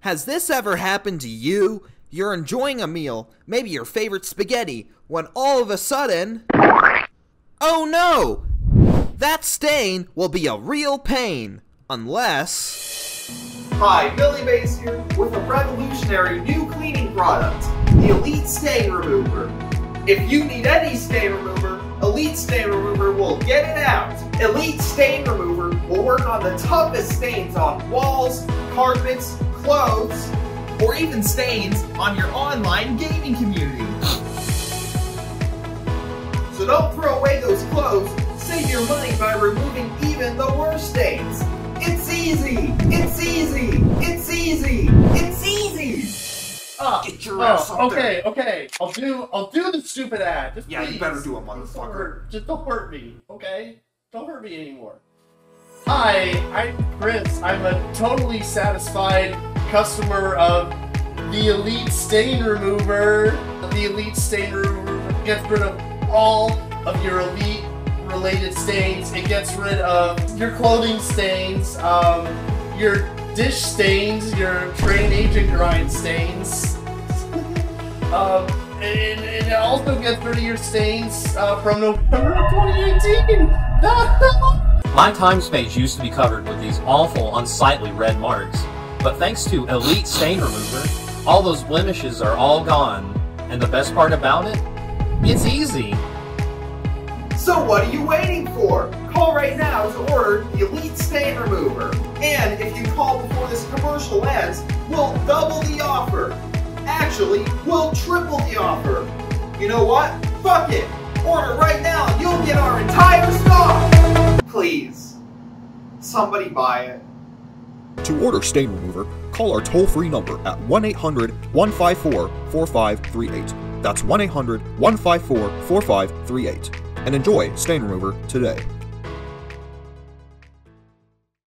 Has this ever happened to you? You're enjoying a meal, maybe your favorite spaghetti, when all of a sudden. Oh no! That stain will be a real pain. Unless. Hi, Billy Mays here with a revolutionary new cleaning product, the Elite Stain Remover. If you need any stain remover, Elite Stain Remover will get it out. Elite Stain Remover will work on the toughest stains on walls, carpets, clothes, or even stains on your online gaming community. So don't throw away those clothes, save your money by removing even the worst stains. It's easy! It's easy! It's easy! It's easy! Oh, Get your oh, ass up okay, okay. I'll do I'll do the stupid ad. Just Yeah, you better do it, Just don't motherfucker. hurt- Just don't hurt me, okay? Don't hurt me anymore. Hi, I'm Chris. I'm a totally satisfied customer of the Elite Stain Remover. The Elite Stain Remover gets rid of all of your Elite related stains. It gets rid of your clothing stains, um, your dish stains, your train agent grind stains. um, and, and it also gets rid of your stains uh, from November of 2018. My time space used to be covered with these awful, unsightly red marks, but thanks to Elite Stain Remover, all those blemishes are all gone. And the best part about it? It's easy. So what are you waiting for? Call right now to order the Elite Stain Remover. And if you call before this commercial ends, we'll double the offer. Actually, we'll triple the offer. You know what? Fuck it! Order right now and you'll get our entire stock! Please. Somebody buy it. To order stain remover, call our toll free number at 1 800 154 4538. That's 1 800 154 4538. And enjoy stain remover today.